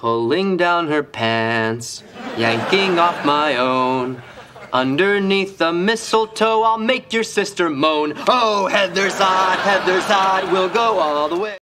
Pulling down her pants, yanking off my own. Underneath the mistletoe, I'll make your sister moan. Oh, Heather's odd, Heather's odd, we'll go all the way.